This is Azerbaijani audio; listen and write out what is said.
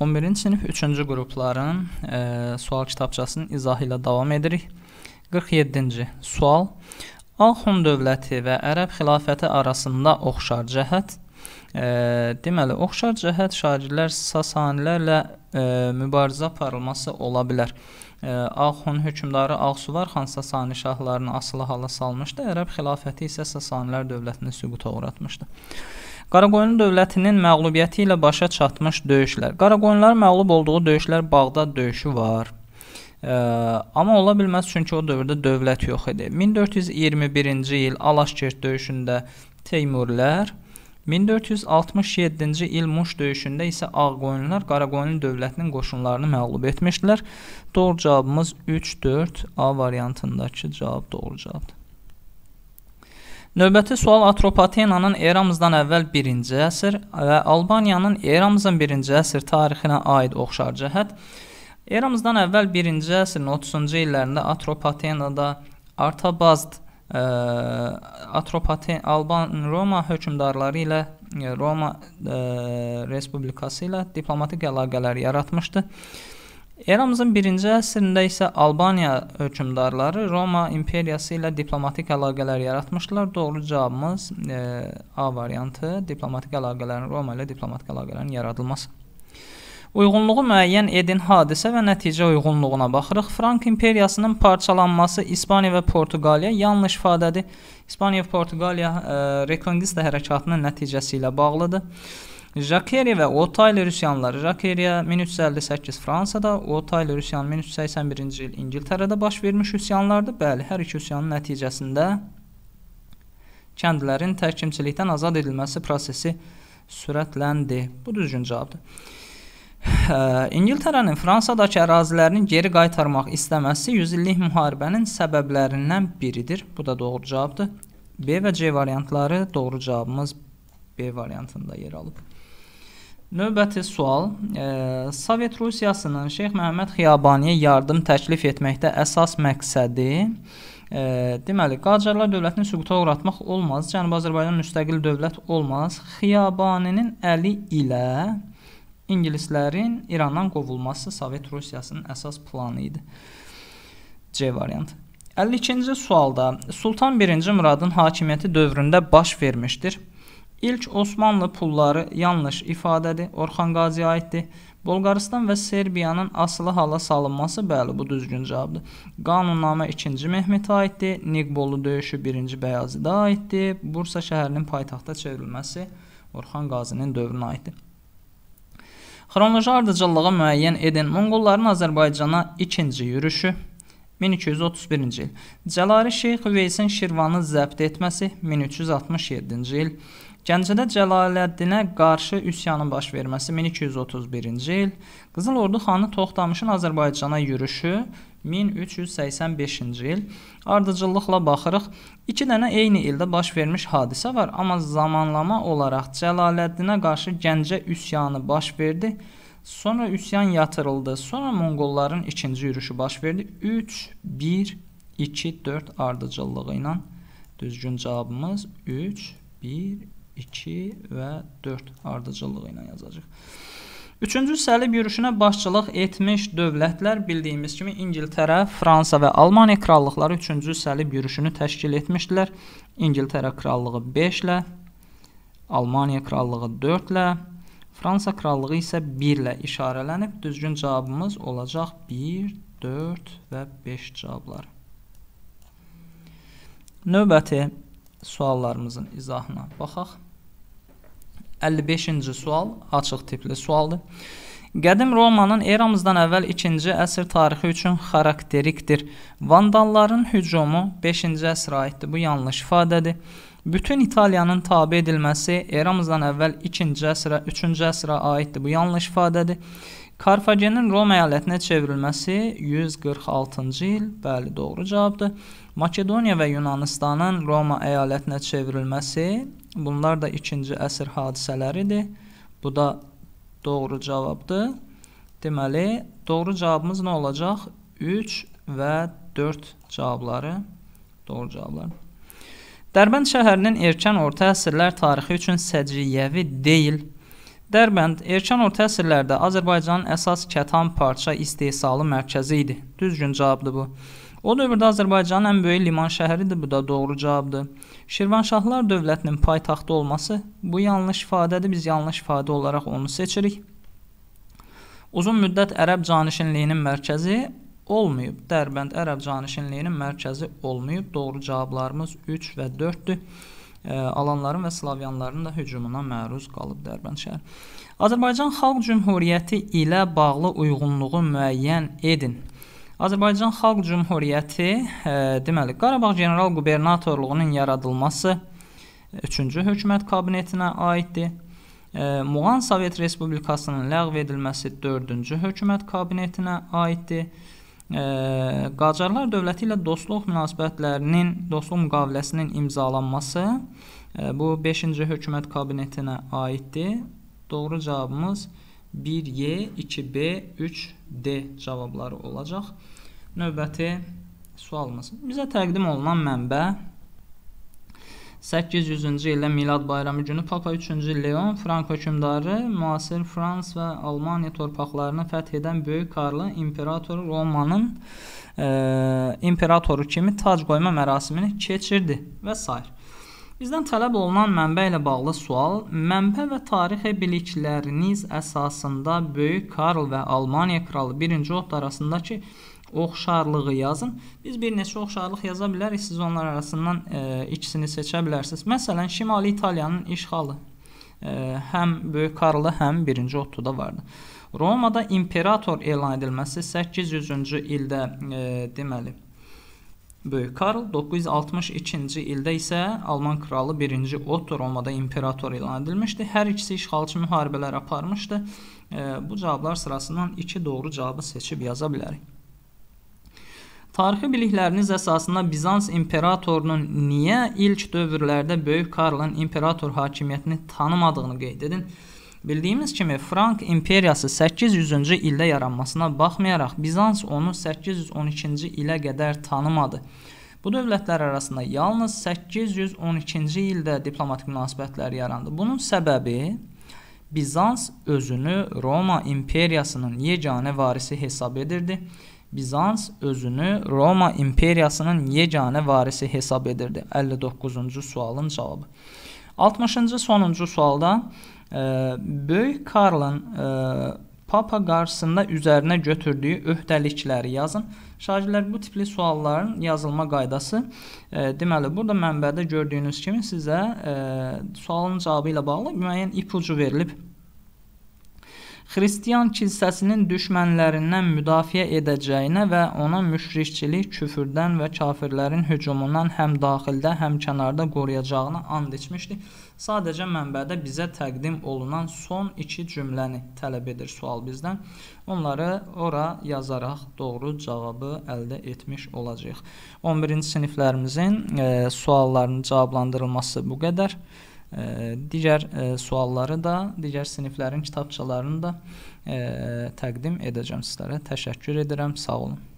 11-ci sinif 3-cü qrupların e, sual kitabçasının izahı ilə davam edirik. 47-ci sual. Axund dövləti və Ərəb xilafəti arasında oxşar cəhət. E, deməli, oxşar cəhət şagirdlər Sasanilərlə e, mübarizə aparılması ola bilər. E, Axund hökmdarı Ağsuvar xan Sasani şahlarını asılı hala salmışdı. Ərəb xilafəti isə Sasanilər dövlətini süquta uğratmışdı. Qaraqoyunlu dövlətinin məğlubiyyəti ilə başa çatmış döyüşlər. Qaraqoyunluların məğlub olduğu döyüşlər Bağdad döyüşü var. Ə, amma ola bilməz çünki o dövrdə dövlət yox idi. 1421-ci il Alaşkert döyüşündə Teymurilər, 1467-ci il Muş döyüşündə isə Ağqoyunlular Qaraqoyunlu dövlətinin qoşunlarını məğlub etmişdilər. Doğru cavabımız 3 4 A variantındakı cavab doğru cavabdır. Növbəti sual Atropatenanın eramızdan əvvəl 1-ci əsr və Albaniyanın eramızdan 1-ci əsr tarixinə aid oxşar cəhət. Eramızdan əvvəl 1-ci əsrin 30-cu illərində Atropatenada Artabazd ə, Atropaten Alban Roma hökmdarları ilə Roma ə, Respublikası ilə diplomatik əlaqələr yaratmışdı. Eramızın 1-ci əsrində isə Albaniya hökmdarları Roma imperiyası ilə diplomatik əlaqələr yaratmışdılar. Doğru cavabımız e, A variantı, diplomatik əlaqələrin Roma ilə diplomatik əlaqələrin yaradılması. Uyğunluğu müəyyən edin hadisə və nəticə uyğunluğuna baxırıq. Frank imperiyasının parçalanması İspaniya və Portuqaliya yanlış ifadədir. İspaniya və Portuqaliya e, rekonquista hərəkatının nəticəsi ilə bağlıdır. Jakeriya və Otaylı Rusiyanları. Jakeriya 1358 Fransada, Otaylı Rusiyan 1381-ci il İngiltərədə baş vermiş üsyanlardır. Bəli, hər iki üsyanın nəticəsində kəndlərin təhkimçilikdən azad edilməsi prosesi sürətləndi. Bu düzgün cavabdır. İngiltərənin Fransadakı ərazilərini geri qaytarmaq istəməsi 100 illik müharibənin səbəblərindən biridir. Bu da doğru cavabdır. B və C variantları doğru cavabımız B variantında yer alıb. Növbəti sual. E, Sovet Rusiyasının Şeyx Məhəmməd Xiyabaniyə yardım təklif etməkdə əsas məqsədi e, deməli, Qacarlar dövlətini süquta uğratmaq olmaz. Cənubi Azərbaycan müstəqil dövlət olmaz. Xiyabaninin əli ilə ingilislərin İrandan qovulması Sovet Rusiyasının əsas planı idi. C variantı. 52-ci sualda Sultan 1-ci Muradın hakimiyyəti dövründə baş vermişdir. İlk Osmanlı pulları yanlış ifadədir. Orxan Qaziyə aiddir. Bolqarıstan və Serbiyanın asılı hala salınması, bəli, bu düzgün cavabdır. Qanunnamə 2-ci Mehmetə aiddir. Niqbolu döyüşü 1-ci Bəyazidə aiddir. Bursa şəhərinin paytaxta çevrilməsi Orxan Qazinin dövrünə aiddir. Xronoloji ardıcıllığı müəyyən edin. Monqolların Azərbaycana ikinci yürüşü 1231-ci il. Cəlari Şeyx Üveysin Şirvanı zəbt etməsi 1367-ci il. Gəncədə Cəlaləddinə qarşı üsyanın baş verməsi 1231-ci il, Qızıl Ordu xanı Toxtamışın Azərbaycana yürüşü 1385-ci il. Ardıcıllıqla baxırıq. 2 dənə eyni ildə baş vermiş hadisə var, amma zamanlama olaraq Cəlaləddinə qarşı Gəncə üsyanı baş verdi. Sonra üsyan yatırıldı. Sonra Monqolların ikinci yürüşü baş verdi. 3 1 2 4 ardıcıllığı ilə düzgün cavabımız 3 1 2 və 4 ardıcıllığı ilə yazacağıq. Üçüncü səlib yürüşünə başçılıq etmiş dövlətlər bildiyimiz kimi İngiltərə, Fransa və Almaniya krallıqları 3-cü səlib yürüşünü təşkil etmişdilər. İngiltərə krallığı 5 ilə, Almaniya krallığı 4 ilə, Fransa krallığı isə 1 ilə işarələnib. Düzgün cavabımız olacaq 1, 4 və 5 cavabları. Növbəti suallarımızın izahına baxaq. 55-ci sual açıq tipli sualdır. Qədim Romanın eramızdan əvvəl 2-ci əsr tarixi üçün xarakterikdir. Vandalların hücumu 5-ci əsrə aiddir. Bu yanlış ifadədir. Bütün İtaliyanın tabe edilməsi eramızdan əvvəl 2-ci əsrə, 3-cü əsrə aiddir. Bu yanlış ifadədir. Karfagenin Roma əyalətinə çevrilməsi 146-cı il, bəli, doğru cavabdır. Makedoniya və Yunanistanın Roma əyalətinə çevrilməsi Bunlar da 2-ci əsr hadisələridir. Bu da doğru cavabdır. Deməli, doğru cavabımız nə olacaq? 3 və 4 cavabları doğru cavablar. Dərbənd şəhərinin erkən orta əsrlər tarixi üçün səciyyəvi deyil. Dərbənd erkən orta əsrlərdə Azərbaycanın əsas kətan parça istehsalı mərkəzi idi. Düzgün cavabdır bu. O dövrdə Azərbaycanın ən böyük liman şəhəridir. Bu da doğru cavabdır. Şirvanşahlar dövlətinin paytaxtı olması bu yanlış ifadədir. Biz yanlış ifadə olaraq onu seçirik. Uzun müddət ərəb canişinliyinin mərkəzi olmayıb. Dərbənd ərəb canişinliyinin mərkəzi olmayıb. Doğru cavablarımız 3 və 4-dür alanların və slavyanların da hücumuna məruz qalıb Dərbənd şəhəri. Azərbaycan Xalq Cümhuriyyəti ilə bağlı uyğunluğu müəyyən edin. Azərbaycan Xalq Cümhuriyyəti, e, deməli, Qarabağ General Qubernatorluğunun yaradılması 3-cü hökumət kabinetinə aiddir. E, Muğan Sovet Respublikasının ləğv edilməsi 4-cü hökumət kabinetinə aiddir. Qacarlar dövləti ilə dostluq münasibətlərinin, dostluq müqaviləsinin imzalanması bu 5-ci hökumət kabinetinə aiddir. Doğru cavabımız 1Y, 2B, 3D cavabları olacaq. Növbəti sualımız. Bizə təqdim olunan mənbə 800-cü ildə Milad bayramı günü Papa 3-cü Leon Frank hökmdarı müasir Frans və Almaniya torpaqlarını fəth edən Böyük Karlı imperatoru Romanın e, imperatoru kimi tac qoyma mərasimini keçirdi və s. Bizdən tələb olunan mənbə ilə bağlı sual: Mənbə və tarixi bilikləriniz əsasında Böyük Karl və Almaniya kralı 1-ci Otto arasındakı oxşarlığı yazın. Biz bir neçə oxşarlıq yaza bilərik. Siz onlar arasından e, ikisini seçə bilərsiniz. Məsələn, Şimali İtaliyanın işğalı e, həm Böyük Karlı, həm 1-ci Ottoda vardı. Romada imperator elan edilməsi 800-cü ildə e, deməli Böyük Karl 962-ci ildə isə Alman kralı 1-ci Otto Romada imperator elan edilmişdi. Hər ikisi işğalçı müharibələr aparmışdı. E, bu cavablar sırasından iki doğru cavabı seçib yaza bilərik. Tarixi bilikləriniz əsasında Bizans imperatorunun niyə ilk dövrlərdə Böyük Karlın imperator hakimiyyətini tanımadığını qeyd edin. Bildiyimiz kimi Frank imperiyası 800-cü ildə yaranmasına baxmayaraq Bizans onu 812-ci ilə qədər tanımadı. Bu dövlətlər arasında yalnız 812-ci ildə diplomatik münasibətlər yarandı. Bunun səbəbi Bizans özünü Roma imperiyasının yeganə varisi hesab edirdi. Bizans özünü Roma imperiyasının yeganə varisi hesab edirdi. 59-cu sualın cavabı. 60-cı sonuncu sualda Böyük Karlın e, Papa qarşısında üzərinə götürdüyü öhdəlikləri yazın. Şagirdlər bu tipli sualların yazılma qaydası e, deməli burada mənbədə gördüyünüz kimi sizə e, sualın cavabı ilə bağlı müəyyən ipucu verilib. Xristian kilsəsinin düşmənlərindən müdafiə edəcəyinə və ona müşrikçilik, küfrdən və kafirlərin hücumundan həm daxildə, həm kənarda qoruyacağını and içmişdi. Sadəcə mənbədə bizə təqdim olunan son iki cümləni tələb edir sual bizdən. Onları ora yazaraq doğru cavabı əldə etmiş olacağıq. 11-ci siniflərimizin e, suallarının cavablandırılması bu qədər. Digər sualları da, digər siniflərin kitabçalarını da təqdim edəcəm sizlərə. Təşəkkür edirəm. Sağ olun.